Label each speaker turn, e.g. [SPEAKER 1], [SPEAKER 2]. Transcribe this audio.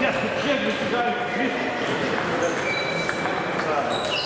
[SPEAKER 1] Нет, нет, нет, нет, нет.